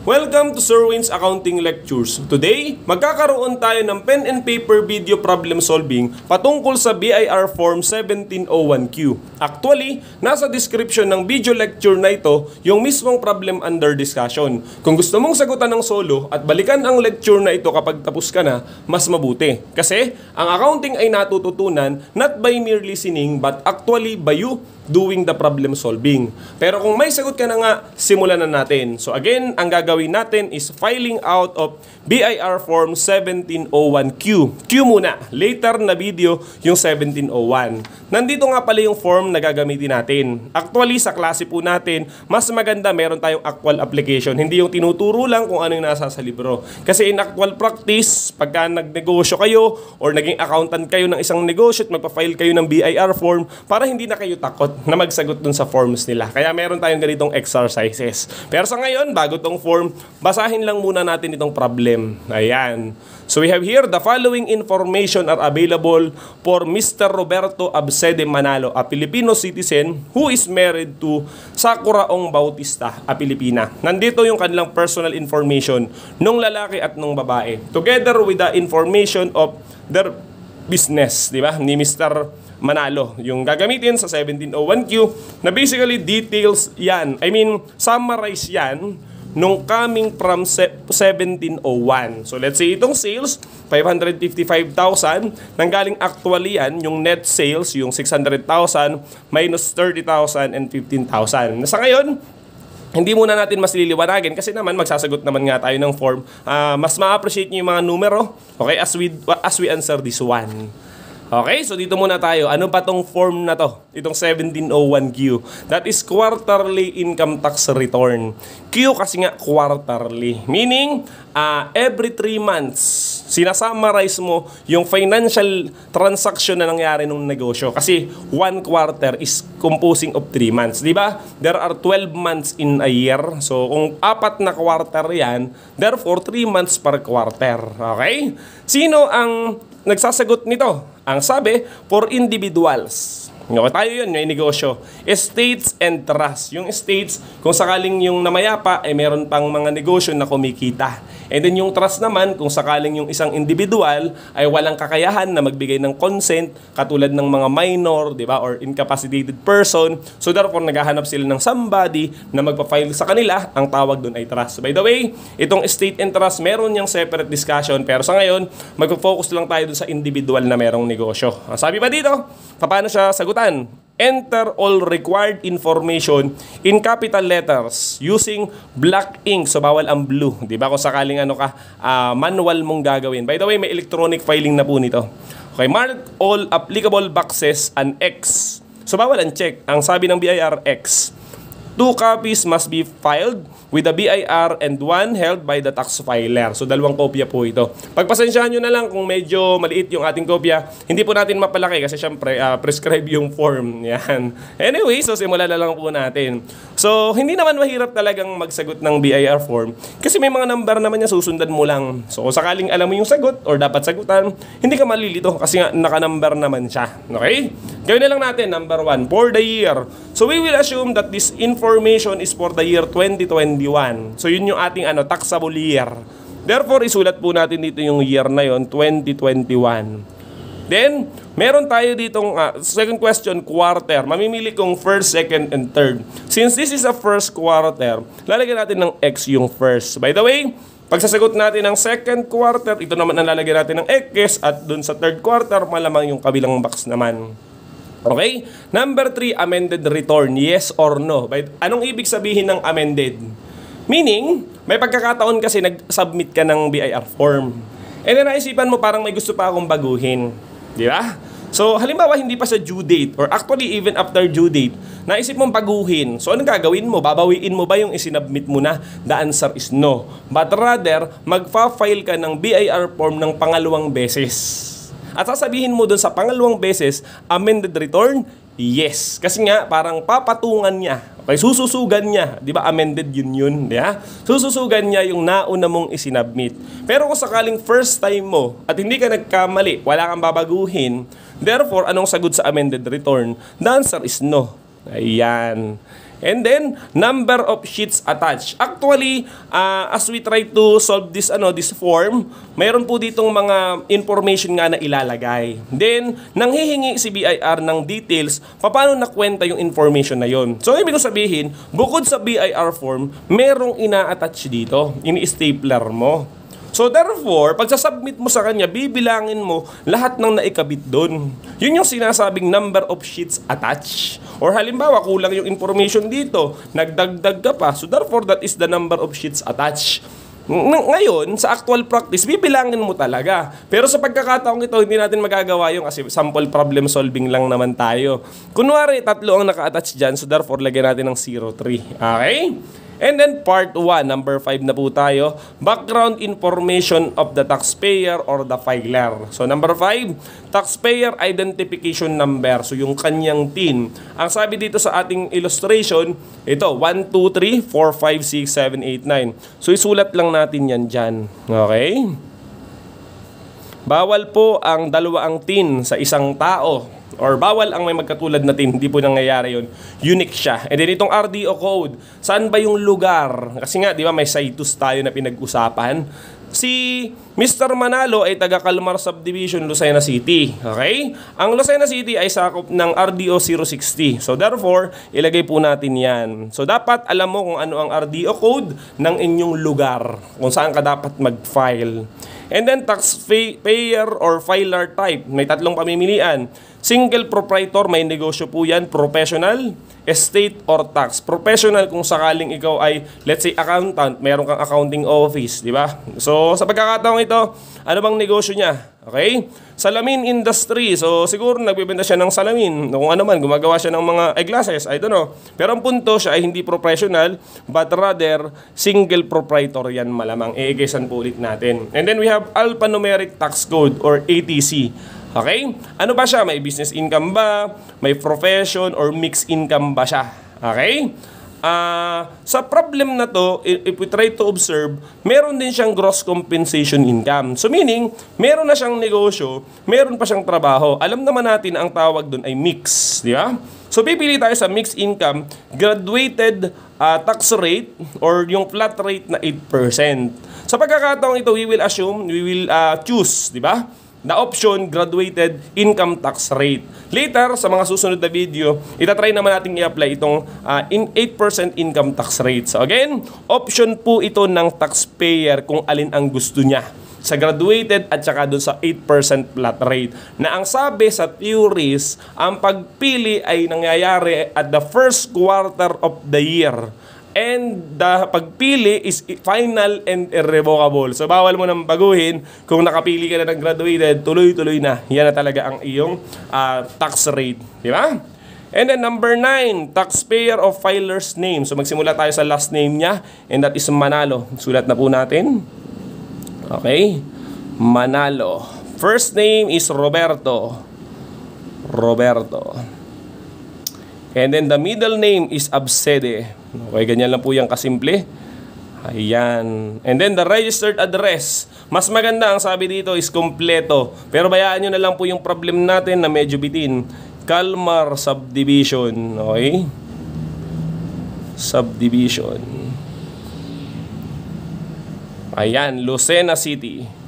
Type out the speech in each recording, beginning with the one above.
Welcome to Sir Wayne's Accounting Lectures. Today, magkakaroon tayo ng pen and paper video problem solving patungkol sa BIR Form 1701Q. Actually, nasa description ng video lecture na ito yung mismong problem under discussion. Kung gusto mong sagutan ng solo at balikan ang lecture na ito kapag tapos ka na, mas mabuti. Kasi, ang accounting ay natututunan not by mere listening but actually by you doing the problem solving. Pero kung may sagot ka na nga, simulan na natin. So again, ang gagawin natin is filing out of BIR Form 1701Q. Q muna. Later na video yung 1701. Nandito nga pala yung form na gagamitin natin. Actually, sa klase po natin, mas maganda meron tayong actual application. Hindi yung tinuturo lang kung ano yung nasa sa libro. Kasi in actual practice, pagka nagnegosyo kayo or naging accountant kayo ng isang negosyo at magpa-file kayo ng BIR form, para hindi na kayo takot na magsagot dun sa forms nila. Kaya meron tayong ganitong exercises. Pero sa ngayon, bago tong form, basahin lang muna natin itong problem. Ayan. So we have here, the following information are available for Mr. Roberto Absede Manalo, a Filipino citizen who is married to Sakura Ong Bautista, a Pilipina. Nandito yung kanilang personal information nung lalaki at nung babae. Together with the information of their business, di ba? Ni Mr. Manalo. Yung gagamitin sa 1701Q na basically details yan. I mean, summarize yan nung coming from 1701. So let's say itong sales, 555,000. Nanggaling actually yan, yung net sales, yung 600,000 minus 30,000 and 15,000. Sa ngayon, hindi muna natin mas liliwanagin kasi naman magsasagot naman nga tayo ng form. Uh, mas ma-appreciate niyo yung mga numero. Okay, as we, as we answer this one. Okay, so dito muna tayo. Ano pa tong form na to? Itong 1701Q. That is quarterly income tax return. Q kasi nga quarterly. Meaning, uh, every 3 months, sinasummarize mo yung financial transaction na nangyari ng negosyo. Kasi one quarter is composing of 3 months. Di ba? There are 12 months in a year. So, kung apat na quarter yan, therefore 3 months per quarter. Okay? Sino ang nagsasagot nito? Ang sabi, for individuals. No, tayo yun, may negosyo. Estates and trust. Yung estates, kung sakaling yung namayapa, ay eh, meron pang mga negosyo na kumikita. And then yung trust naman, kung sakaling yung isang individual ay walang kakayahan na magbigay ng consent, katulad ng mga minor, di ba, or incapacitated person. So therefore, naghahanap sila ng somebody na magpa-file sa kanila, ang tawag doon ay trust. By the way, itong estate and trust, meron niyang separate discussion, pero sa ngayon, magpo-focus lang tayo doon sa individual na merong negosyo. Sabi pa dito, paano siya sagutan? Enter all required information in capital letters using black ink. So, bawal ang blue. Di ba? Kung sakaling ano ka, uh, manual mong gagawin. By the way, may electronic filing na po nito. Okay, mark all applicable boxes and X. So, bawal ang check. Ang sabi ng BIR, X. Two copies must be filed with the BIR and one held by the tax filer. So dalawang kopya po ito. Pagpasensyahan nyo na lang kung medyo maliit yung ating kopya. Hindi po natin mapalaki kasi syempre uh, prescribe yung form. Yan. Anyway, so simula na lang po natin. So hindi naman mahirap talagang magsagot ng BIR form kasi may mga number naman niya susundan mo lang. So kung sakaling alam mo yung sagot or dapat sagutan, hindi ka malilito kasi nga naka-number naman siya. Okay? Gawin na lang natin, number one, for the year. So we will assume that this information is for the year 2020 2021. So yun yung ating ano, taxable year. Therefore, isulat po natin dito yung year na yon 2021. Then, meron tayo ditong uh, second question, quarter. Mamimili kong first, second, and third. Since this is a first quarter, lalagyan natin ng X yung first. By the way, pagsasagot natin ng second quarter, ito naman ang lalagyan natin ng X at dun sa third quarter, malamang yung kabilang box naman. Okay? Number 3, amended return. Yes or no? By, anong ibig sabihin ng amended? Meaning, may pagkakataon kasi nag-submit ka ng BIR form. And then naisipan mo parang may gusto pa akong baguhin. Di ba? So, halimbawa, hindi pa sa due date or actually even after due date, naisip mong baguhin. So, anong gagawin mo? Babawiin mo ba yung isinabmit mo na? The answer is no. But rather, magfa-file ka ng BIR form ng pangalawang beses. At sasabihin mo dun sa pangalawang beses, amended return, Yes. Kasi nga, parang papatungan niya. Okay, sususugan niya. Di ba, amended yun yun. Yeah? Sususugan niya yung nauna mong isinabmit. Pero kung sakaling first time mo at hindi ka nagkamali, wala kang babaguhin, therefore, anong sagot sa amended return? The answer is no. Ayan. And then, number of sheets attached. Actually, uh, as we try to solve this ano this form, mayroon po ditong mga information nga na ilalagay. Then, nanghihingi si BIR ng details paano nakwenta yung information na yon. So, ibig sabihin, bukod sa BIR form, merong ina-attach dito. Ini-stapler mo. So therefore, pag submit mo sa kanya, bibilangin mo lahat ng naikabit doon. Yun yung sinasabing number of sheets attached. Or halimbawa, kulang yung information dito, nagdagdag ka pa. So therefore, that is the number of sheets attached. Ng- Ngayon, sa actual practice, bibilangin mo talaga. Pero sa pagkakataong ito, hindi natin magagawa yung kasi sample problem solving lang naman tayo. Kunwari, tatlo ang naka-attach dyan, so therefore, lagyan natin ng 0,3. Okay? And then part 1, number 5 na po tayo, background information of the taxpayer or the filer. So number 5, taxpayer identification number. So yung kanyang TIN. Ang sabi dito sa ating illustration, ito 1, 2, 3, 4, 5, 6, 7, 8, 9. So isulat lang natin yan dyan. Okay? Bawal po ang dalawa ang tin sa isang tao or bawal ang may magkatulad na tin. Hindi po nangyayari yun. Unique siya. And then itong RDO code, saan ba yung lugar? Kasi nga, di ba may situs tayo na pinag-usapan. Si Mr. Manalo ay taga Calmar Subdivision, Lucena City. Okay? Ang Lucena City ay sakop ng RDO 060. So therefore, ilagay po natin yan. So dapat alam mo kung ano ang RDO code ng inyong lugar. Kung saan ka dapat mag-file. And then taxpayer or filer type, may tatlong pamimilian. Single proprietor, may negosyo po yan. Professional, estate, or tax. Professional kung sakaling ikaw ay, let's say, accountant, meron kang accounting office, di ba? So, sa pagkakataong ito, ano bang negosyo niya? Okay? Salamin industry. So, siguro nagbibenta siya ng salamin. Kung ano man, gumagawa siya ng mga eyeglasses. I don't know. Pero ang punto, siya ay hindi professional, but rather, single proprietor yan malamang. Iigisan po ulit natin. And then we have alphanumeric tax code or ATC. Okay? Ano ba siya? May business income ba? May profession or mixed income ba siya? Okay? Ah, sa problem na to, if we try to observe, meron din siyang gross compensation income. So meaning, meron na siyang negosyo, meron pa siyang trabaho. Alam naman natin na ang tawag doon ay mix, di ba? So pipili tayo sa mixed income, graduated ah, tax rate or yung flat rate na 8%. Sa pagkakataong ito, we will assume, we will ah, choose, di ba? Na option graduated income tax rate. Later, sa mga susunod na video, itatry naman natin i-apply itong ah, in 8% income tax rate. So again, option po ito ng taxpayer kung alin ang gusto niya sa graduated at saka doon sa 8% flat rate. Na ang sabi sa theories, ang pagpili ay nangyayari at the first quarter of the year. And the pagpili is final and irrevocable. So bawal mo nang baguhin. Kung nakapili ka na ng graduated, tuloy-tuloy na. Yan na talaga ang iyong ah, tax rate. Di ba? And then number 9, taxpayer of filer's name. So magsimula tayo sa last name niya and that is Manalo. Sulat na po natin. Okay? Manalo. First name is Roberto. Roberto. And then the middle name is Absede. Okay, ganyan lang po yung kasimple. Ayan. And then the registered address. Mas maganda ang sabi dito is kompleto. Pero bayaan nyo na lang po yung problem natin na medyo bitin. Kalmar Subdivision. Okay? Subdivision. Ayan, Lucena City.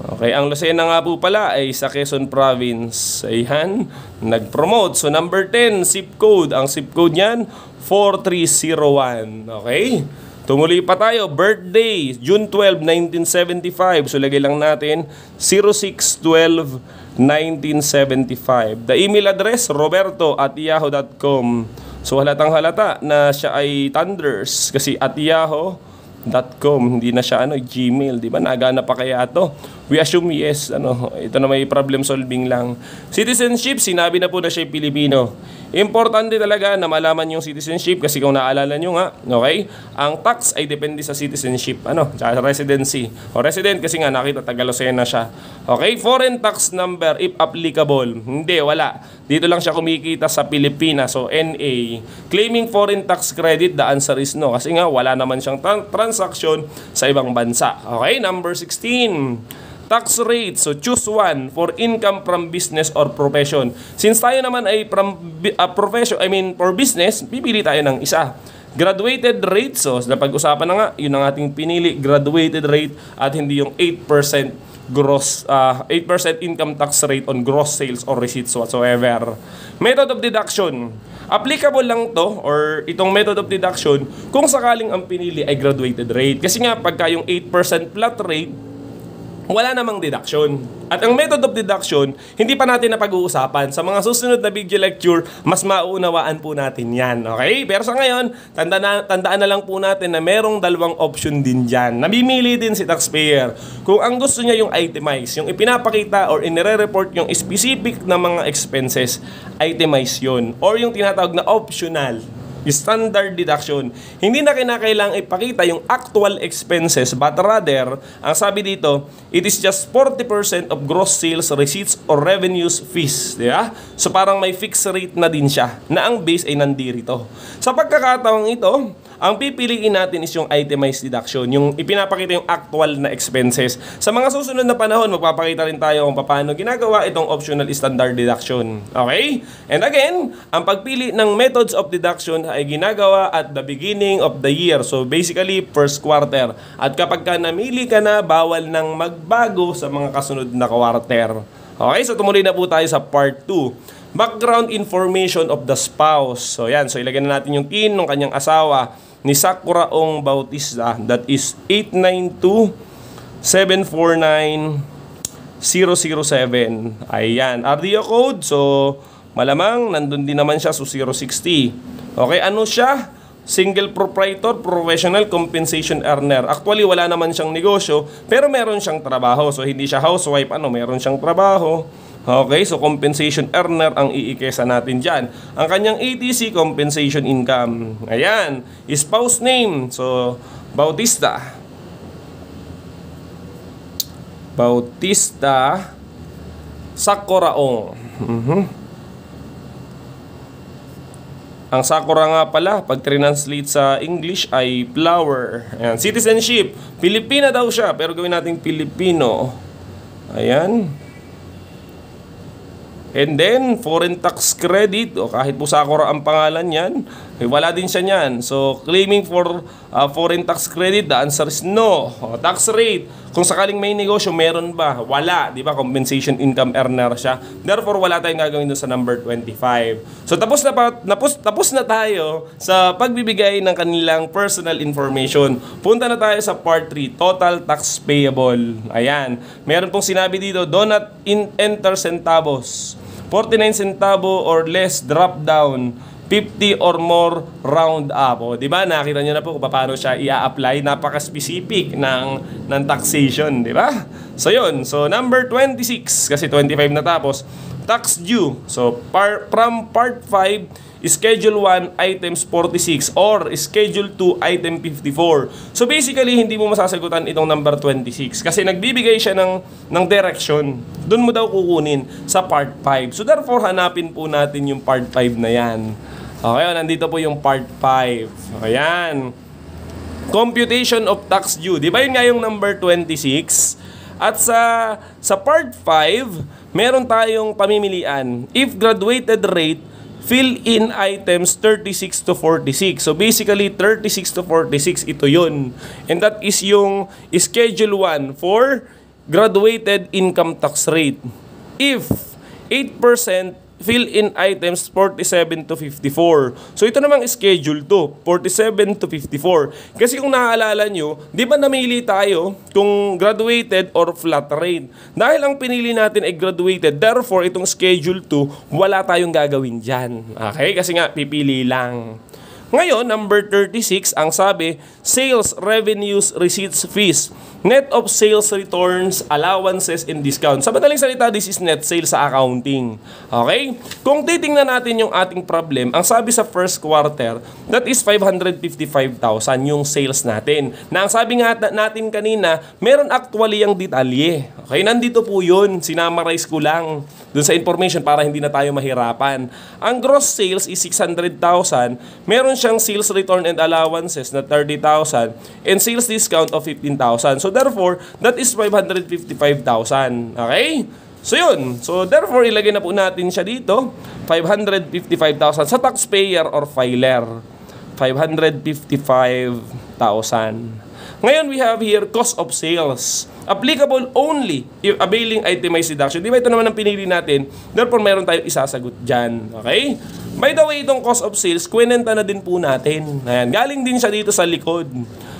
Okay, ang Lucena nga po pala ay sa Quezon Province. Ayan, nag-promote. So number 10, zip code. Ang zip code niyan, 4301. Okay? Tumuloy pa tayo. Birthday, June 12, 1975. So lagay lang natin, 0612-1975. The email address, roberto at yahoo.com. So halatang halata na siya ay Thunders kasi at yahoo.com. Hindi na siya ano, Gmail. Di ba? Nagana pa kaya to? We assume yes. Ano, ito na may problem solving lang. Citizenship, sinabi na po na siya Pilipino. Importante talaga na malaman yung citizenship kasi kung naalala nyo nga, okay? Ang tax ay depende sa citizenship, ano, sa residency. O resident kasi nga nakita Tagalocena siya. Okay, foreign tax number if applicable. Hindi, wala. Dito lang siya kumikita sa Pilipinas, so NA. Claiming foreign tax credit, the answer is no. Kasi nga, wala naman siyang tran- transaction sa ibang bansa. Okay, number 16. Tax rate, so choose one for income from business or profession. Since tayo naman ay from uh, profession, I mean for business, pipili tayo ng isa. Graduated rate, so napag-usapan na nga, yun ang ating pinili, graduated rate at hindi yung 8% gross uh, 8% income tax rate on gross sales or receipts whatsoever. Method of deduction. Applicable lang to or itong method of deduction kung sakaling ang pinili ay graduated rate. Kasi nga pagka yung 8% flat rate, wala namang deduction. At ang method of deduction, hindi pa natin napag-uusapan. Sa mga susunod na video lecture, mas mauunawaan po natin yan. Okay? Pero sa ngayon, tanda na, tandaan na lang po natin na merong dalawang option din dyan. Namimili din si taxpayer. Kung ang gusto niya yung itemize, yung ipinapakita or inire-report yung specific na mga expenses, itemize yun. Or yung tinatawag na optional standard deduction. Hindi na kinakailangang ipakita yung actual expenses but rather, ang sabi dito, it is just 40% of gross sales, receipts, or revenues fees. Di ba? So parang may fixed rate na din siya na ang base ay nandirito. Sa pagkakataong ito, ang pipiliin natin is yung itemized deduction, yung ipinapakita yung actual na expenses. Sa mga susunod na panahon, magpapakita rin tayo kung paano ginagawa itong optional standard deduction. Okay? And again, ang pagpili ng methods of deduction ay ginagawa at the beginning of the year. So basically, first quarter. At kapag ka namili ka na, bawal nang magbago sa mga kasunod na quarter. Okay, so tumuloy na po tayo sa part 2. Background information of the spouse. So yan, so ilagay na natin yung tin ng kanyang asawa ni Sakura Ong Bautista that is 892 749 007. Ayan, RDO code. So, malamang nandun din naman siya so 060. Okay, ano siya? Single proprietor, professional compensation earner. Actually, wala naman siyang negosyo, pero meron siyang trabaho. So, hindi siya housewife, ano, meron siyang trabaho. Okay, so compensation earner ang iikesa natin dyan. Ang kanyang ATC, compensation income. Ayan, spouse name. So, Bautista. Bautista Sakuraong. Mhm. Ang Sakura nga pala, pag translate sa English ay flower. Ayan. Citizenship, Pilipina daw siya, pero gawin natin Pilipino. Ayan. And then, foreign tax credit, o kahit po Sakura ang pangalan yan, eh, wala din siya niyan. So, claiming for uh, foreign tax credit, the answer is no. O, tax rate, kung sakaling may negosyo, meron ba? Wala, di ba? Compensation income earner siya. Therefore, wala tayong gagawin doon sa number 25. So, tapos na, pa, tapos, tapos na tayo sa pagbibigay ng kanilang personal information. Punta na tayo sa part 3, total tax payable. Ayan. Meron pong sinabi dito, do not in enter centavos. 49 centavo or less drop down 50 or more round up. O, di ba? Nakita niyo na po kung paano siya i-apply. Napaka-specific ng, ng taxation, di ba? So, yun. So, number 26, kasi 25 na tapos, tax due. So, par, from part 5, Schedule 1, items 46 or Schedule 2, item 54. So basically, hindi mo masasagutan itong number 26 kasi nagbibigay siya ng, ng direction. Doon mo daw kukunin sa part 5. So therefore, hanapin po natin yung part 5 na yan. Okay, nandito po yung part 5. Ayan. Computation of tax due. Di ba yun nga yung number 26? At sa sa part 5, meron tayong pamimilian. If graduated rate fill in items 36 to 46. So basically 36 to 46 ito 'yun. And that is yung schedule 1 for graduated income tax rate. If 8% fill in items 47 to 54. So ito namang schedule to, 47 to 54. Kasi kung naaalala nyo, di ba namili tayo kung graduated or flat rate? Dahil ang pinili natin ay graduated, therefore itong schedule 2, wala tayong gagawin dyan. Okay? Kasi nga, pipili lang. Ngayon, number 36, ang sabi, sales, revenues, receipts, fees. Net of sales returns, allowances, and discounts. Sa madaling salita, this is net sales sa accounting. Okay? Kung titingnan natin yung ating problem, ang sabi sa first quarter, that is 555,000 yung sales natin. Na ang sabi nga natin kanina, meron actually yung detalye. Okay? Nandito po yun. Sinamarize ko lang. Dun sa information para hindi na tayo mahirapan. Ang gross sales is 600,000. Meron siyang sales return and allowances na 30,000 and sales discount of 15,000. So therefore, that is 555,000. Okay? So yun. So therefore, ilagay na po natin siya dito. 555,000 sa taxpayer or filer. 555,000. Ngayon, we have here cost of sales. Applicable only if availing itemized deduction. Di ba ito naman ang pinili natin? Therefore, meron tayong isasagot dyan. Okay? By the way, itong cost of sales, kwenta na din po natin. Ayan, galing din siya dito sa likod.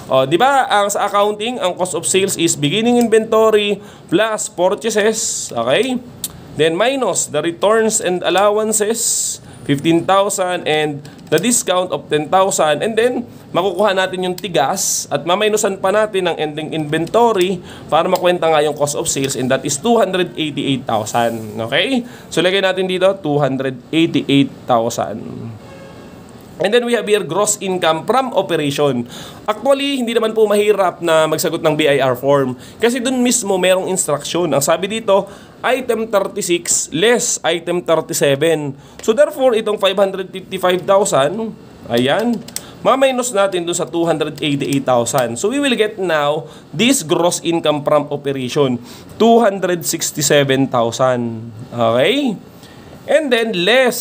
O, di ba, ang sa accounting, ang cost of sales is beginning inventory plus purchases. Okay? Then minus the returns and allowances 15,000 and the discount of 10,000 and then makukuha natin yung tigas at maminusan pa natin ang ending inventory para makwenta nga yung cost of sales and that is 288,000. Okay? So lagay natin dito 288,000. And then we have here gross income from operation. Actually, hindi naman po mahirap na magsagot ng BIR form. Kasi dun mismo merong instruction. Ang sabi dito, item 36 less item 37. So therefore, itong 555,000, ayan, maminus natin dun sa 288,000. So we will get now this gross income from operation, 267,000. Okay? And then less,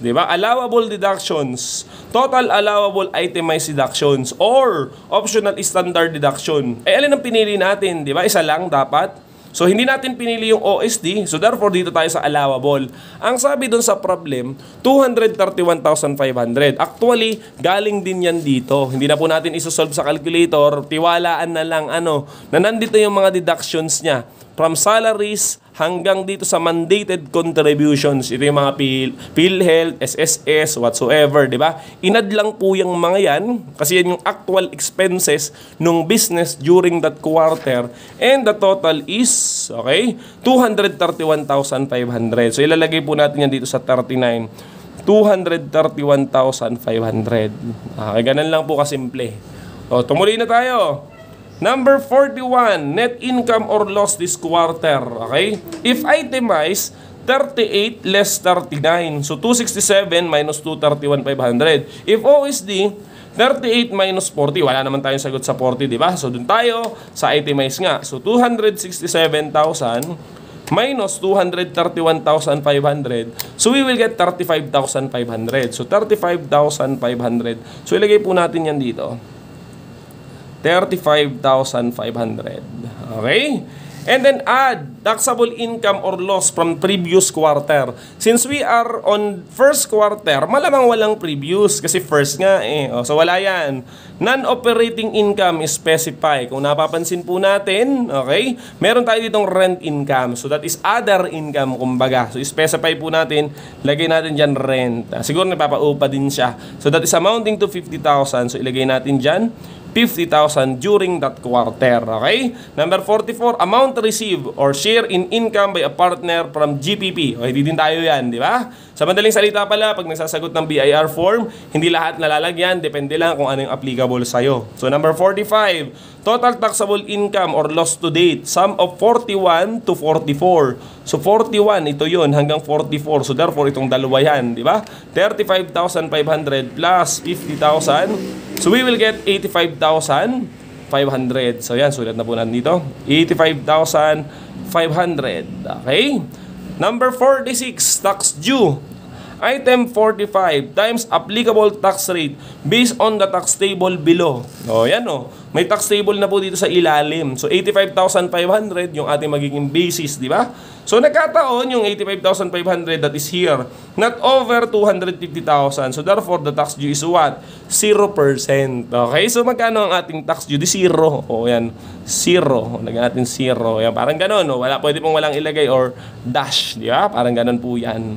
'di ba? Allowable deductions, total allowable itemized deductions or optional standard deduction. Eh alin ang pinili natin, 'di ba? Isa lang dapat. So hindi natin pinili yung OSD, so therefore dito tayo sa allowable. Ang sabi doon sa problem, 231,500. Actually, galing din yan dito. Hindi na po natin isosolve sa calculator, tiwalaan na lang ano, na nandito yung mga deductions niya from salaries hanggang dito sa mandated contributions. Ito yung mga Phil, PhilHealth, SSS, whatsoever, di ba? Inad lang po yung mga yan kasi yan yung actual expenses ng business during that quarter and the total is, okay, 231,500. So ilalagay po natin yan dito sa 39. 231,500. Okay, ganun lang po kasimple. O, tumuloy na tayo. Number 41, net income or loss this quarter. Okay? If itemized, 38 less 39. So 267 minus 231,500. If OSD, 38 minus 40. Wala naman tayong sagot sa 40, di ba? So dun tayo sa itemized nga. So 267,000 minus 231,500. So we will get 35,500. So 35,500. So ilagay po natin yan dito. 35,500. Okay? And then add taxable income or loss from previous quarter. Since we are on first quarter, malamang walang previous kasi first nga eh. O, so wala yan. Non-operating income is specify. Kung napapansin po natin, okay, meron tayo ditong rent income. So that is other income kumbaga. So specify po natin, lagay natin dyan rent. Ah, siguro napapaupa din siya. So that is amounting to 50,000. So ilagay natin dyan 50,000 during that quarter. Okay? Number 44, amount received or share in income by a partner from GPP. Okay, di din tayo yan, di ba? Sa madaling salita pala, pag nagsasagot ng BIR form, hindi lahat nalalagyan. Depende lang kung ano yung applicable sa'yo. So number 45, total taxable income or loss to date, sum of 41 to 44. So 41, ito yun, hanggang 44. So therefore, itong dalawa yan, di ba? 35,500 plus 50,000 So we will get 85,500. So yan, sulat na po natin dito. 85,500. Okay? Number 46, tax due. Item 45 times applicable tax rate based on the tax table below. O, yan o. May tax table na po dito sa ilalim. So, 85,500 yung ating magiging basis, di ba? So, nagkataon yung 85,500 that is here. Not over 250,000. So, therefore, the tax due is what? 0%. Okay? So, magkano ang ating tax due? Di zero. O, yan. Zero. Lagyan natin zero. Yan, parang ganun. O, wala, pwede pong walang ilagay or dash. Di ba? Parang ganun po yan.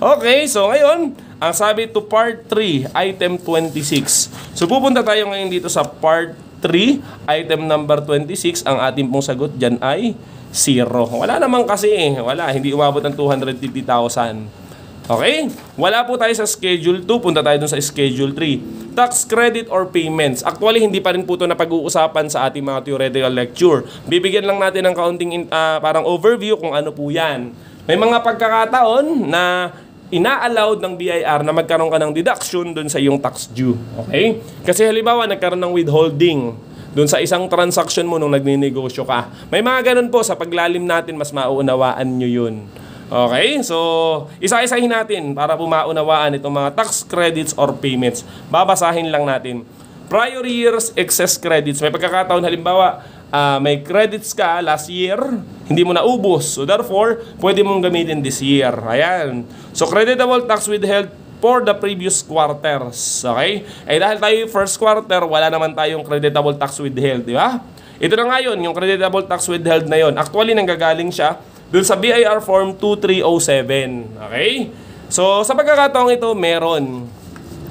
Okay, so ngayon, ang sabi to part 3, item 26. So pupunta tayo ngayon dito sa part 3, item number 26. Ang ating pong sagot dyan ay 0. Wala naman kasi eh. Wala, hindi umabot ng 250,000. Okay? Wala po tayo sa schedule 2. Punta tayo dun sa schedule 3. Tax credit or payments. Actually, hindi pa rin po ito na pag-uusapan sa ating mga theoretical lecture. Bibigyan lang natin ng kaunting uh, parang overview kung ano po yan. may mga pagkakataon na ina-allowed ng BIR na magkaroon ka ng deduction doon sa iyong tax due. Okay? Kasi halimbawa, nagkaroon ng withholding doon sa isang transaction mo nung nagninegosyo ka. May mga ganun po, sa paglalim natin, mas mauunawaan nyo yun. Okay? So, isa-isahin natin para po maunawaan itong mga tax credits or payments. Babasahin lang natin. Prior years excess credits. May pagkakataon halimbawa, uh, may credits ka last year, hindi mo naubos. So therefore, pwede mong gamitin this year. Ayan. So creditable tax withheld for the previous quarters. Okay? Eh dahil tayo first quarter, wala naman tayong creditable tax withheld, di ba? Ito na ngayon, yung creditable tax withheld na yon. Actually, nanggagaling siya dun sa BIR Form 2307. Okay? So, sa pagkakataong ito, meron.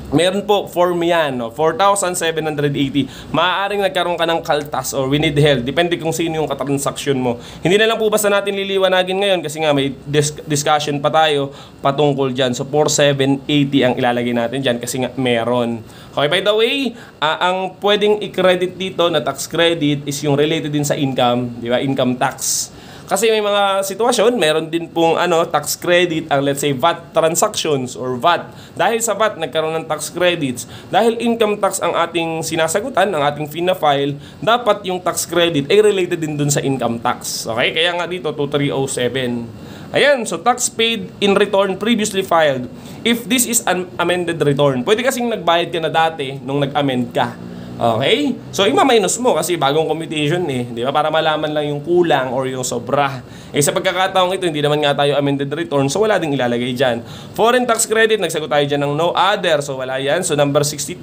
Meron po form yan, no? 4,780. Maaaring nagkaroon ka ng kaltas or we need help. Depende kung sino yung katransaksyon mo. Hindi na lang po basta natin liliwanagin ngayon kasi nga may dis- discussion pa tayo patungkol dyan. So 4,780 ang ilalagay natin dyan kasi nga meron. Okay, by the way, uh, ang pwedeng i-credit dito na tax credit is yung related din sa income, di ba? Income tax. Kasi may mga sitwasyon, meron din pong ano, tax credit ang let's say VAT transactions or VAT. Dahil sa VAT nagkaroon ng tax credits, dahil income tax ang ating sinasagutan, ang ating fina-file, dapat yung tax credit ay related din dun sa income tax. Okay? Kaya nga dito 2307. Ayan, so tax paid in return previously filed. If this is an amended return, pwede kasing nagbayad ka na dati nung nag-amend ka. Okay? So, ima-minus mo kasi bagong computation eh. Di ba? Para malaman lang yung kulang or yung sobra. Eh, sa pagkakataong ito, hindi naman nga tayo amended return. So, wala ding ilalagay dyan. Foreign tax credit, nagsagot tayo dyan ng no other. So, wala yan. So, number 62,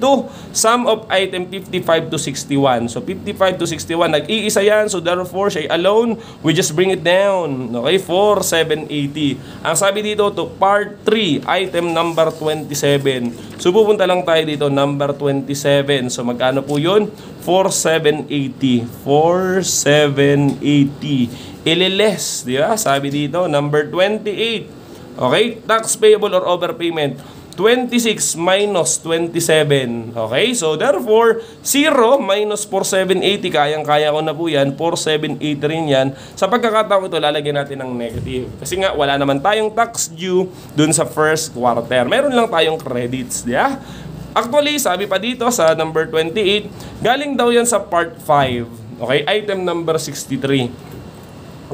sum of item 55 to 61. So, 55 to 61, nag-iisa yan. So, therefore, siya alone, we just bring it down. Okay? 4, 780. Ang sabi dito to part 3, item number 27. So, pupunta lang tayo dito, number 27. So, magkano po yun? 4,780. 4,780. Ililes, di ba? Sabi dito, number 28. Okay? Tax payable or overpayment. 26 minus 27. Okay? So, therefore, 0 minus 4780. Kayang-kaya ko na po yan. 4780 rin yan. Sa pagkakataon ito, lalagyan natin ng negative. Kasi nga, wala naman tayong tax due dun sa first quarter. Meron lang tayong credits. Di ba? Actually, sabi pa dito sa number 28, galing daw yan sa part 5. Okay, item number 63.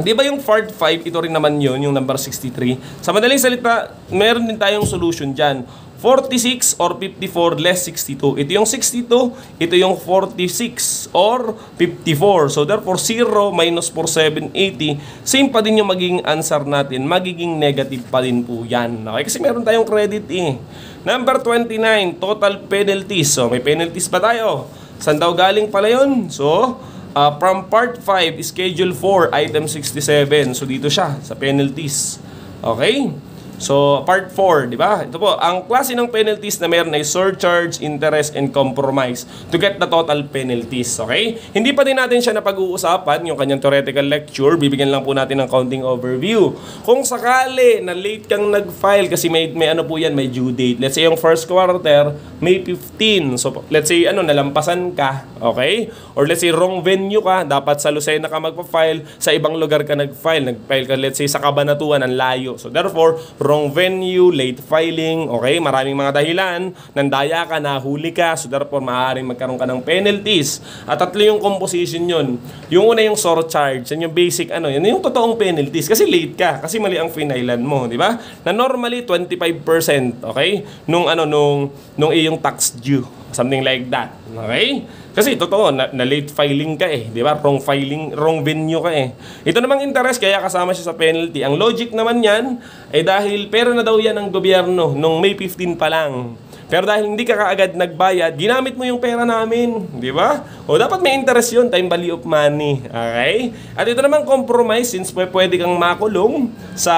Di ba yung part 5, ito rin naman yun, yung number 63. Sa madaling salita, meron din tayong solution dyan. 46 or 54 less 62. Ito yung 62, ito yung 46 or 54. So therefore, 0 minus 4780, same pa din yung magiging answer natin. Magiging negative pa din po yan. Okay? Kasi meron tayong credit eh. Number 29, total penalties. So, may penalties pa tayo. Saan daw galing pala yun? So, uh, from part 5, schedule 4, item 67. So, dito siya, sa penalties. Okay? So, part 4, di ba? Ito po, ang klase ng penalties na meron ay surcharge, interest, and compromise to get the total penalties, okay? Hindi pa din natin siya napag-uusapan, yung kanyang theoretical lecture, bibigyan lang po natin ng counting overview. Kung sakali na late kang nag-file, kasi may, may ano po yan, may due date. Let's say yung first quarter, May 15. So, let's say, ano, nalampasan ka, okay? Or let's say, wrong venue ka, dapat sa Lucena ka magpa-file, sa ibang lugar ka nag-file. Nag-file ka, let's say, sa Kabanatuan, ang layo. So, therefore, wrong venue, late filing, okay? Maraming mga dahilan, nandaya ka, nahuli ka, so therefore maaaring magkaroon ka ng penalties. At tatlo yung composition yun. Yung una yung surcharge, yan yung basic ano, yan yung totoong penalties kasi late ka, kasi mali ang finailan mo, di ba? Na normally 25%, okay? Nung ano nung nung iyong tax due, something like that. Okay? Kasi totoo, na, na late filing ka eh, di ba? Wrong filing, wrong venue ka eh. Ito namang interest, kaya kasama siya sa penalty. Ang logic naman yan, ay dahil pera na daw yan ng gobyerno nung May 15 pa lang. Pero dahil hindi ka kaagad nagbayad, ginamit mo yung pera namin, di ba? O dapat may interest yun, time value of money. Okay? At ito naman compromise since pwede kang makulong sa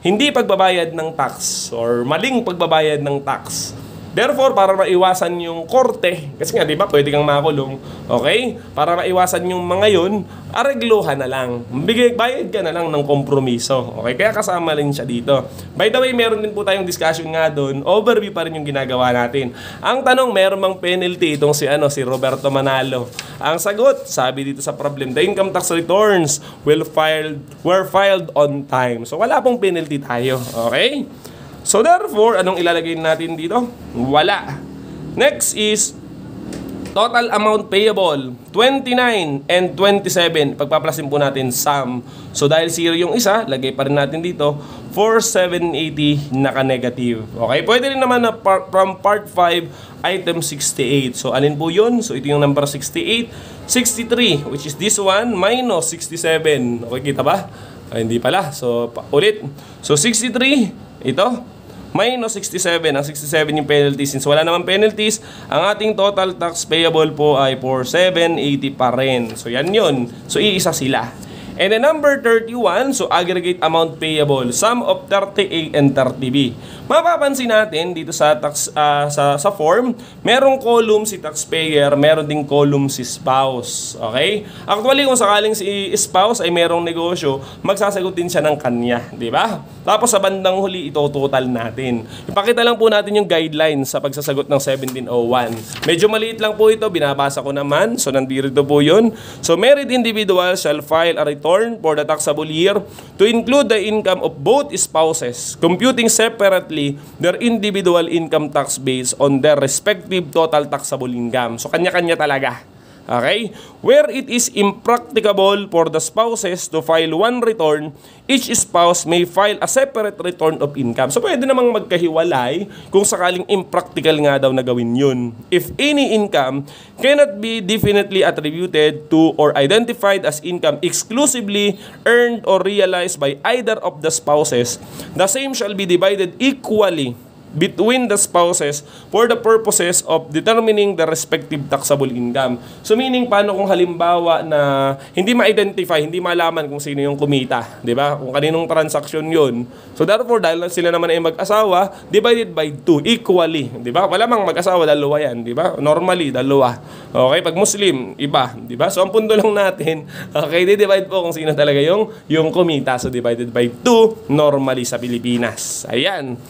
hindi pagbabayad ng tax or maling pagbabayad ng tax. Therefore, para maiwasan yung korte, kasi nga, di ba, pwede kang makulong, okay? Para maiwasan yung mga yun, aregluhan na lang. Bigay, bayad ka na lang ng kompromiso. Okay? Kaya kasama rin siya dito. By the way, meron din po tayong discussion nga doon. Overview pa rin yung ginagawa natin. Ang tanong, meron bang penalty itong si, ano, si Roberto Manalo? Ang sagot, sabi dito sa problem, the income tax returns will filed, were filed on time. So, wala pong penalty tayo. Okay? So therefore, anong ilalagay natin dito? Wala. Next is total amount payable, 29 and 27. Pagpaplasin po natin sum. So dahil 0 yung isa, lagay pa rin natin dito, 4780 naka-negative. Okay, pwede rin naman na par- from part 5, item 68. So alin po yun? So ito yung number 68. 63, which is this one, minus 67. Okay, kita ba? Ay, hindi pala. So, ulit. So, 63, ito, minus 67. Ang 67 yung penalty. Since wala naman penalties, ang ating total tax payable po ay 4780 pa rin. So, yan yun. So, iisa sila. And then number 31, so aggregate amount payable, sum of 30A and 30B. Mapapansin natin dito sa tax ah, sa sa form, merong column si taxpayer, meron ding column si spouse. Okay? Actually, kung sakaling si spouse ay merong negosyo, magsasagot din siya ng kanya, di ba? Tapos sa bandang huli, ito total natin. Ipakita lang po natin yung guidelines sa pagsasagot ng 1701. Medyo maliit lang po ito, binabasa ko naman. So, nandito po yun. So, married individual shall file a return for the taxable year to include the income of both spouses, computing separately their individual income tax based on their respective total taxable income. So, kanya-kanya talaga. Okay? Where it is impracticable for the spouses to file one return, each spouse may file a separate return of income. So pwede namang magkahiwalay kung sakaling impractical nga daw na gawin yun. If any income cannot be definitely attributed to or identified as income exclusively earned or realized by either of the spouses, the same shall be divided equally between the spouses for the purposes of determining the respective taxable income. So meaning paano kung halimbawa na hindi ma-identify, hindi malaman kung sino yung kumita, 'di ba? Kung kaninong transaction 'yun. So therefore dahil sila naman ay mag-asawa, divided by two equally, 'di ba? Wala mang mag-asawa dalawa 'yan, 'di ba? Normally dalawa. Okay, pag Muslim, iba, 'di ba? So ang punto lang natin, okay, di-divide po kung sino talaga yung yung kumita. So divided by two normally sa Pilipinas. Ayan.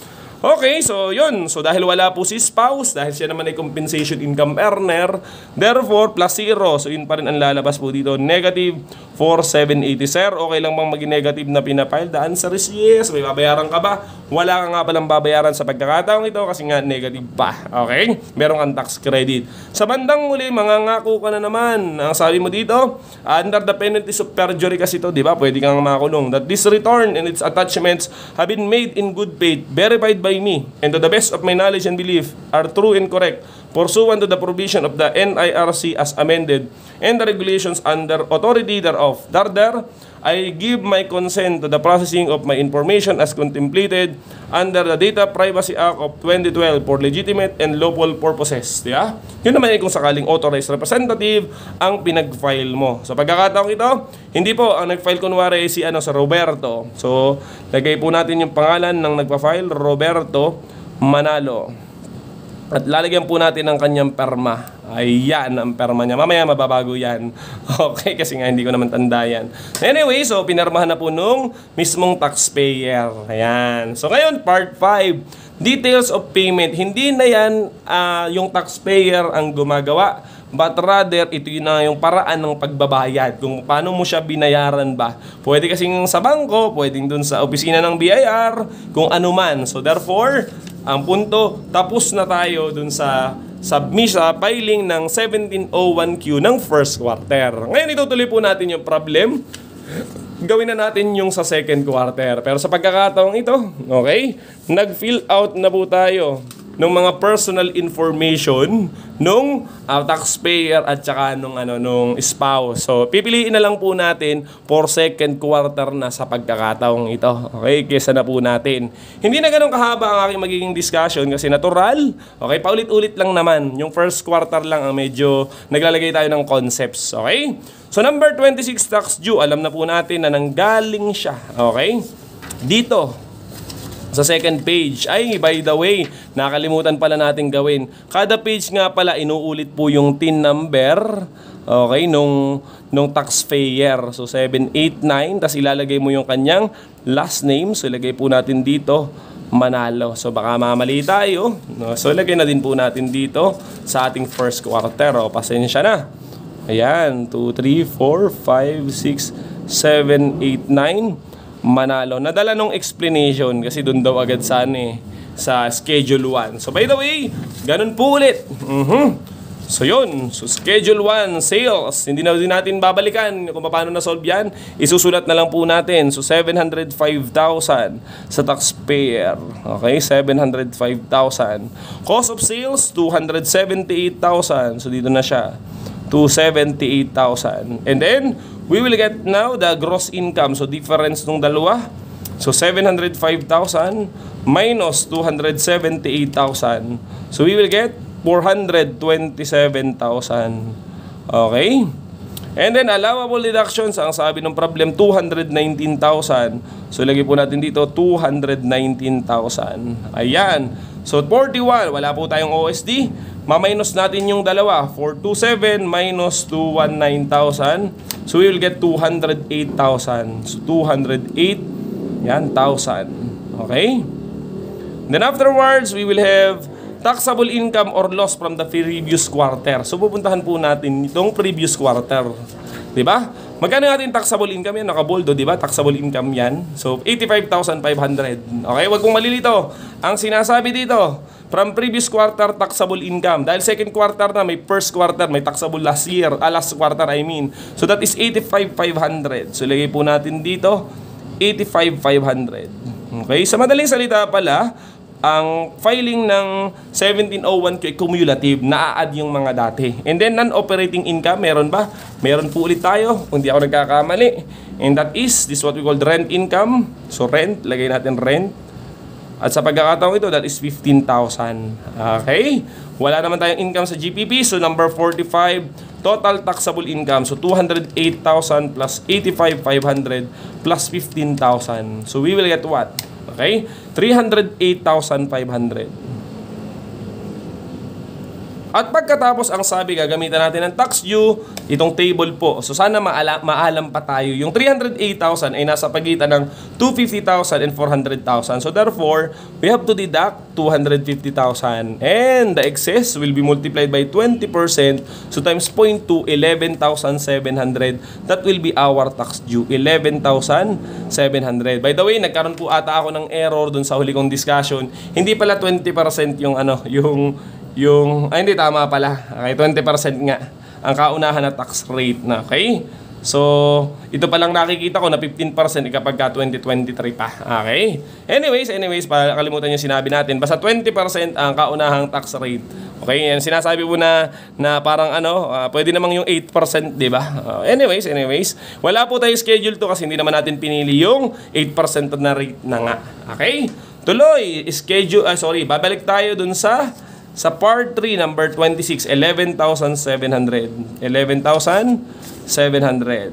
Okay, so yun. So dahil wala po si spouse, dahil siya naman ay compensation income earner, therefore plus zero. So yun pa rin ang lalabas po dito. Negative 4780. Sir, okay lang bang maging negative na pinapile? The answer is yes. May babayaran ka ba? Wala ka nga palang babayaran sa pagkakataong ito kasi nga negative pa. Okay? Meron kang tax credit. Sa bandang muli, mangangako ka na naman. Ang sabi mo dito, under the penalties of perjury kasi ito, di ba? Pwede kang makulong. That this return and its attachments have been made in good faith, verified by me, and to the best of my knowledge and belief, are true and correct, pursuant to the provision of the NIRC as amended, and the regulations under authority thereof. Further, I give my consent to the processing of my information as contemplated under the Data Privacy Act of 2012 for legitimate and lawful purposes. Diba? Yun naman ay kung sakaling authorized representative ang pinag-file mo. Sa pagkakataong ito, hindi po, ang nag-file kunwari si ano, sa Roberto. So, lagay po natin yung pangalan ng nagpa-file, Roberto Manalo. At lalagyan po natin ng kanyang perma. Ayan ang perma niya. Mamaya mababago yan. Okay, kasi nga hindi ko naman tanda yan. Anyway, so pinarmahan na po nung mismong taxpayer. Ayan. So ngayon, part 5. Details of payment. Hindi na yan ah, yung taxpayer ang gumagawa. But rather, ito yun na yung paraan ng pagbabayad. Kung paano mo siya binayaran ba. Pwede kasing sa bangko, pwedeng dun sa opisina ng BIR, kung ano man. So therefore, ang punto, tapos na tayo dun sa submission, filing ng 1701Q ng first quarter. Ngayon itutuloy po natin yung problem. Gawin na natin yung sa second quarter. Pero sa pagkakataong ito, okay, nag-fill out na po tayo ng mga personal information nung uh, taxpayer at saka nung ano nung spouse. So pipiliin na lang po natin for second quarter na sa pagkakataong ito. Okay, kesa na po natin. Hindi na ganun kahaba ang aking magiging discussion kasi natural. Okay, paulit-ulit lang naman. Yung first quarter lang ang medyo naglalagay tayo ng concepts. Okay? So number 26 tax due, alam na po natin na nanggaling siya. Okay? Dito Sa second page, ay by the way, nakalimutan pala natin gawin. Kada page nga pala, inuulit po yung TIN number, okay, nung, nung taxpayer. So 789, tapos ilalagay mo yung kanyang last name. So ilagay po natin dito, Manalo. So baka mamali tayo. So ilagay na din po natin dito sa ating first quarter. O, pasensya na. Ayan, 2, 3, 4, 5, 6, 7, 8, 9. Manalo. Nadala nung explanation kasi doon daw agad sa, ano, eh, sa schedule 1. So by the way, ganun po ulit. Mhm. So yun, so schedule 1, sales. Hindi na din natin babalikan kung paano na-solve yan. Isusulat na lang po natin. So 705,000 sa taxpayer. Okay, 705,000. Cost of sales, 278,000. So dito na siya. 278,000. And then, we will get now the gross income. So difference ng dalawa. So 705,000 minus 278,000. So we will get 427,000. Okay? And then allowable deductions, ang sabi ng problem, 219,000. So lagay po natin dito, 219,000. Ayan. So 41, wala po tayong OSD. Maminus natin yung dalawa. 427 minus 219,000. So we will get 208,000. So 208, yan, 1,000. Okay? Then afterwards, we will have taxable income or loss from the previous quarter. So pupuntahan po natin itong previous quarter. 'Di ba? Magkano natin taxable income yan? Nakaboldo, 'di ba? Taxable income 'yan. So 85,500. Okay, wag kong malilito. Ang sinasabi dito, from previous quarter taxable income. Dahil second quarter na, may first quarter, may taxable last year, ah, last quarter I mean. So that is 85,500. So lagay po natin dito 85,500. Okay, sa madaling salita pala, ang filing ng 1701 ay cumulative, na-add yung mga dati. And then non-operating income, meron ba? Meron po ulit tayo, kung di ako nagkakamali. And that is, this is what we call rent income. So rent, lagay natin rent. At sa pagkakataong ito, that is 15,000. Okay? Wala naman tayong income sa GPP. So number 45, total taxable income. So 208,000 plus 85,500 plus 15,000. So we will get what? Okay? 308,500. At pagkatapos ang sabi, gagamitan natin ng tax due, itong table po. So sana maala, maalam pa tayo. Yung 308,000 ay nasa pagitan ng 250,000 and 400,000. So therefore, we have to deduct 250,000. And the excess will be multiplied by 20%. So times 0.2, 11,700. That will be our tax due, 11,700. By the way, nagkaroon po ata ako ng error dun sa huli kong discussion. Hindi pala 20% yung ano, yung yung, ay hindi, tama pala. Okay, 20% nga ang kaunahan na tax rate na, okay? So, ito pa lang nakikita ko na 15% kapag ka 2023 pa. Okay? Anyways, anyways, para kalimutan yung sinabi natin. Basta 20% ang kaunahang tax rate. Okay? Yan, sinasabi mo na, na parang ano, uh, pwede namang yung 8%, di ba? Uh, anyways, anyways, wala po tayo schedule to kasi hindi naman natin pinili yung 8% na rate na nga. Okay? Tuloy, schedule, ah, sorry, babalik tayo dun sa sa part 3, number 26, 11,700. 11,700.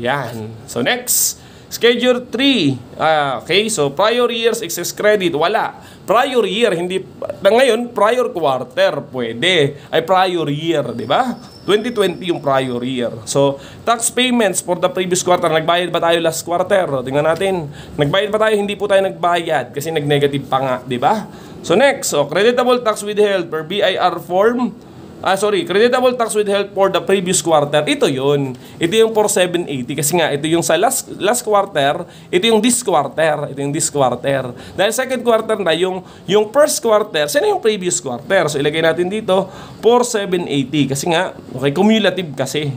Yan. So next, schedule 3. Ah, okay, so prior years excess credit, wala. Prior year, hindi, ngayon, prior quarter, pwede. Ay prior year, di ba? 2020 yung prior year. So, tax payments for the previous quarter, nagbayad ba tayo last quarter? Tingnan natin. Nagbayad ba tayo? Hindi po tayo nagbayad kasi nag-negative pa nga, di ba? So next, so creditable tax withheld per BIR form. Ah, sorry, creditable tax withheld for the previous quarter. Ito yun. Ito yung 4780 kasi nga ito yung sa last last quarter, ito yung this quarter, ito yung this quarter. Dahil second quarter na yung yung first quarter, sino yung previous quarter? So ilagay natin dito 4780 kasi nga okay cumulative kasi.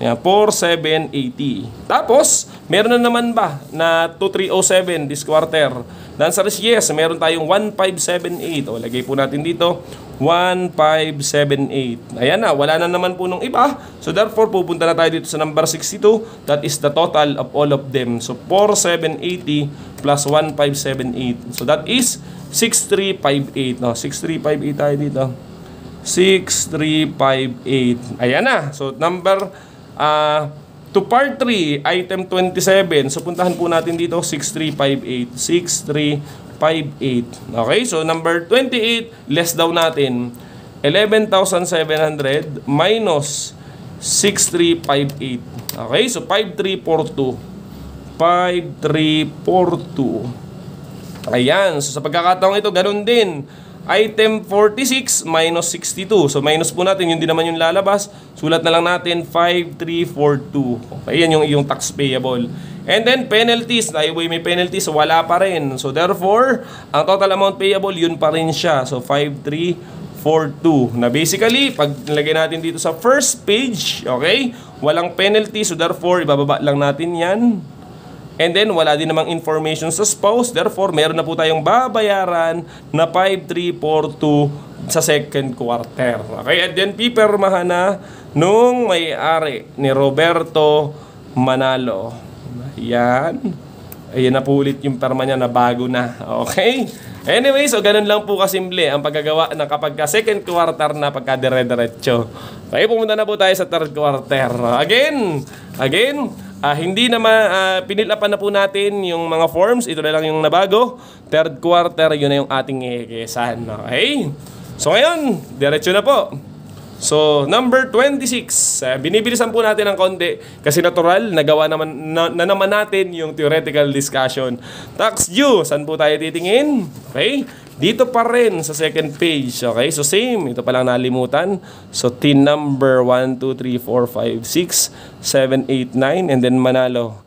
Yan, 4780. Tapos, meron na naman ba na 2307 this quarter? Dan sa yes, meron tayong 1578. O, lagay po natin dito, 1578. Ayan na, wala na naman po nung iba. So, therefore, pupunta na tayo dito sa number 62. That is the total of all of them. So, 4780 plus 1578. So, that is 6358. No, 6358 tayo dito. 6358. Ayan na. So, number uh, To part 3, item 27. So puntahan po natin dito 6358. 6358. Okay, so number 28, less daw natin 11,700 minus 6358. Okay, so 5342. 5342. Ayan, so sa pagkakataong ito, ganun din. Item 46 minus 62. So minus po natin, yun din naman yung lalabas. Sulat na lang natin 5342. Okay, yan yung, yung tax payable. And then penalties, highway may penalties, wala pa rin. So therefore, ang total amount payable, yun pa rin siya. So 5342. Na basically, pag nilagay natin dito sa first page, okay, walang penalty. So therefore, ibababa lang natin yan. And then, wala din namang information sa spouse. Therefore, meron na po tayong babayaran na 5342 sa second quarter. Okay? And then, pipirmahan na nung may-ari ni Roberto Manalo. Yan. Ayan na po ulit yung perma niya na bago na. Okay? Anyway, so ganun lang po kasimple ang paggagawa ng kapag ka second quarter na pagka dire-diretso. Okay, pumunta na po tayo sa third quarter. Again, again, Ah, hindi na ma, uh, pinilapan na po natin yung mga forms. Ito na lang yung nabago. Third quarter, yun na yung ating ikekesan. Okay? So ngayon, diretso na po. So, number 26. Uh, binibilisan po natin ng konti kasi natural, nagawa naman, na, na naman natin yung theoretical discussion. Tax due, saan po tayo titingin? Okay? Dito pa rin sa second page. Okay? So same. Ito pa lang nalimutan. So tin number 1, 2, 3, 4, 5, 6, 7, 8, 9. And then Manalo.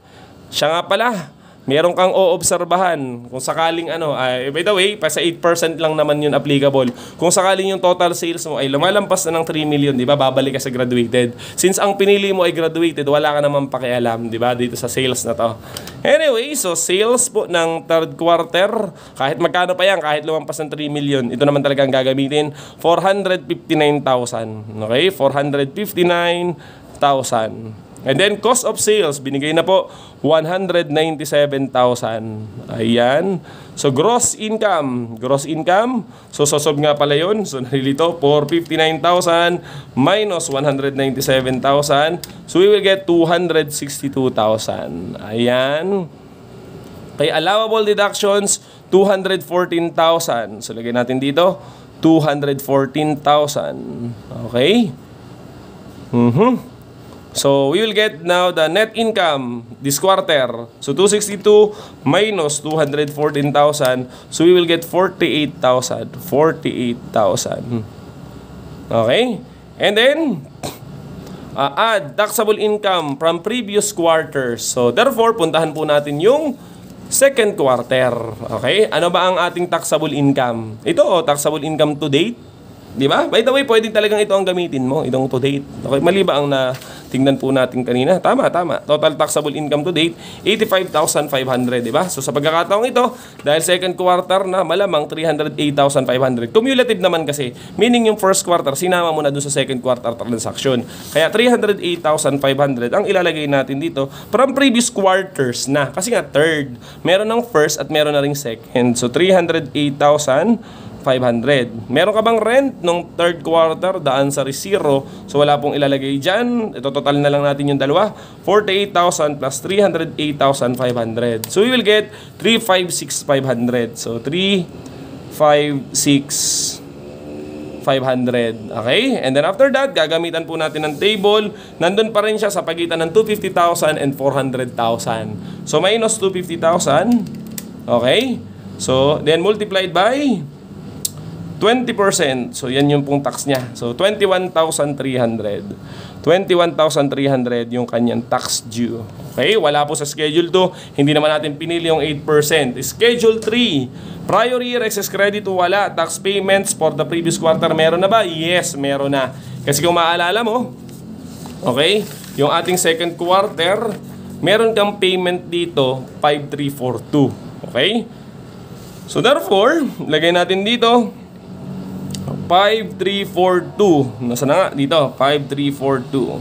Siya nga pala meron kang oobserbahan kung sakaling ano, uh, by the way, pa sa 8% lang naman yun applicable. Kung sakaling yung total sales mo ay lumalampas na ng 3 million, di ba, babalik ka sa graduated. Since ang pinili mo ay graduated, wala ka naman pakialam, di ba, dito sa sales na to. Anyway, so sales po ng third quarter, kahit magkano pa yan, kahit lumampas ng 3 million, ito naman talaga ang gagamitin, 459,000. Okay, 459,000. And then, cost of sales, binigay na po 197,000. Ayan. So, gross income. Gross income. So, sosob nga pala yun. So, nalilito, 459,000 minus 197,000. So, we will get 262,000. Ayan. Okay, allowable deductions, 214,000. So, lagay natin dito, 214,000. Okay? Mm-hmm. So, we will get now the net income this quarter. So, 262 minus 214,000. So, we will get 48,000. 48,000. Okay? And then, uh, add taxable income from previous quarters. So, therefore, puntahan po natin yung second quarter. Okay? Ano ba ang ating taxable income? Ito, oh, taxable income to date. Di ba? By the way, pwedeng talagang ito ang gamitin mo, itong to date. Okay, mali ba ang na tingnan po natin kanina? Tama, tama. Total taxable income to date, 85,500, di ba? So sa pagkakataong ito, dahil second quarter na malamang 308,500. Cumulative naman kasi, meaning yung first quarter, sinama mo na dun sa second quarter transaction. Kaya 308,500 ang ilalagay natin dito from previous quarters na. Kasi nga third, meron ng first at meron na ring second. So 308,000 500. Meron ka bang rent nung third quarter daan sa zero? So wala pong ilalagay dyan. Ito total na lang natin yung dalawa. 48,000 plus 308,500. So we will get 356,500. So 356 500. Okay? And then after that, gagamitan po natin ng table. Nandun pa rin siya sa pagitan ng 250,000 and 400,000. So minus 250,000. Okay? So then multiplied by 20%. So, yan yung pong tax niya. So, 21,300. 21,300 yung kanyang tax due. Okay? Wala po sa Schedule 2. Hindi naman natin pinili yung 8%. Schedule 3. Prior year excess credit wala. Tax payments for the previous quarter meron na ba? Yes, meron na. Kasi kung maalala mo, okay, yung ating second quarter, meron kang payment dito, 5342. Okay? So therefore, lagay natin dito, 5342. Nasa na nga? Dito. 5342.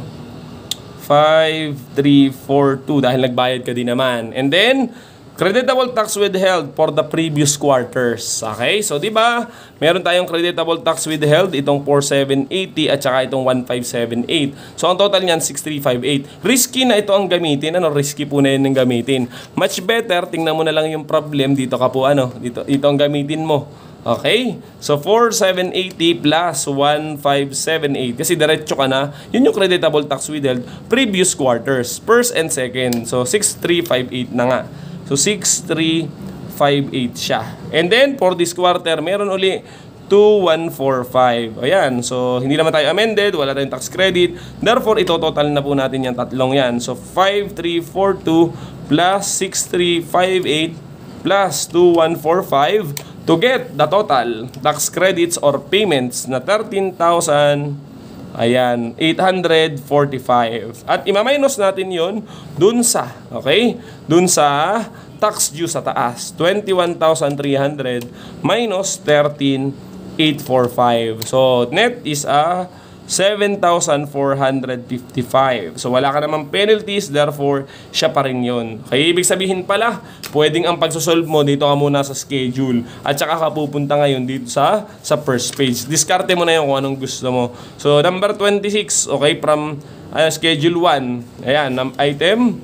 5342 dahil nagbayad ka din naman. And then, Creditable tax withheld for the previous quarters. Okay? So, di ba, meron tayong creditable tax withheld, itong 4780 at saka itong 1578. So, ang total niyan, 6358. Risky na ito ang gamitin. Ano, risky po na yun ang gamitin. Much better, tingnan mo na lang yung problem. Dito ka po, ano, dito, ito ang gamitin mo. Okay? So, 4780 plus 1578. Kasi diretso ka na. Yun yung creditable tax withheld previous quarters. First and second. So, 6358 na nga. So, 6358 siya. And then, for this quarter, meron uli 2145. Ayan. So, hindi naman tayo amended. Wala tayong tax credit. Therefore, ito total na po natin yung tatlong yan. So, 5342 plus 6358 plus 2145 to get the total tax credits or payments na 13,000 Ayan, 845. At ima-minus natin yon dun sa, okay? Dun sa tax due sa taas. 21,300 minus 13,845. So, net is a 7,455. So, wala ka namang penalties, therefore, siya pa rin yun. Kaya ibig sabihin pala, pwedeng ang pagsosolve mo, dito ka muna sa schedule. At saka ka pupunta ngayon dito sa, sa first page. Diskarte mo na yun kung anong gusto mo. So, number 26, okay, from uh, schedule 1. Ayan, item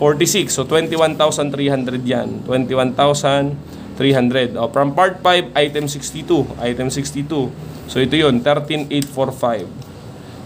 46. So, 21,300 yan. 21,300. Oh, from part 5, item 62. Item 62. So, ito yun, 13,845.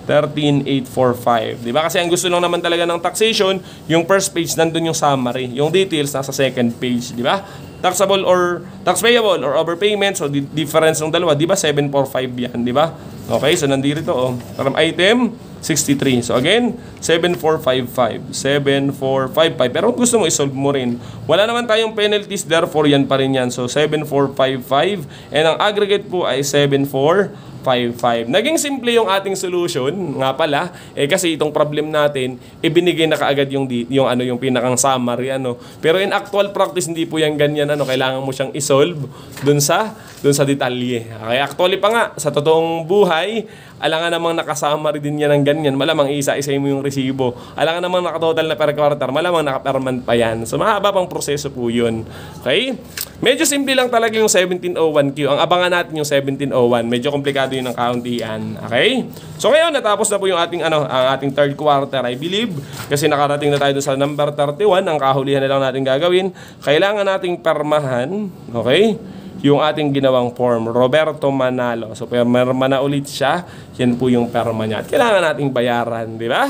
13845. 'Di ba? Kasi ang gusto lang naman talaga ng taxation, yung first page nandun yung summary, yung details nasa second page, 'di ba? Taxable or tax payable or overpayment, so di- difference ng dalawa, 'di ba? 745 'yan, 'di ba? Okay, so nandito oh. From item 63. So again, 7455. 7455. Pero kung gusto mo i-solve mo rin, wala naman tayong penalties, therefore yan pa rin yan. So 7455 and ang aggregate po ay 74 55. Naging simple yung ating solution, nga pala, eh kasi itong problem natin, ibinigay na kaagad yung yung ano yung pinakang summary ano. Pero in actual practice hindi po yan ganyan ano, kailangan mo siyang i-solve dun sa dun sa detalye. Okay, actually pa nga sa totoong buhay, alangan namang nakasummary din yan ng ganyan, malamang isa-isa mo yung resibo. Alangan namang nakatotal na per quarter, malamang naka-per pa yan. So mahaba pang proseso po yun. Okay? Medyo simple lang talaga yung 1701Q. Ang abangan natin yung 1701. Medyo komplikado yun ng kauntian. Okay? So ngayon, natapos na po yung ating, ano, ang ating third quarter, I believe. Kasi nakarating na tayo sa number 31. Ang kahulihan na lang natin gagawin. Kailangan nating permahan. Okay? Yung ating ginawang form. Roberto Manalo. So, perma na ulit siya. Yan po yung perma niya. At kailangan nating bayaran. Di ba?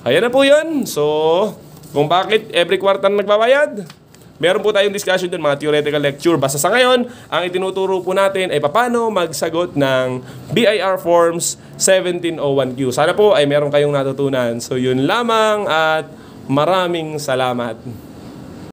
Kaya na po yun. So, kung bakit every quarter nagbabayad? Meron po tayong discussion dun, mga theoretical lecture. Basta sa ngayon, ang itinuturo po natin ay paano magsagot ng BIR Forms 1701Q. Sana po ay meron kayong natutunan. So yun lamang at maraming salamat.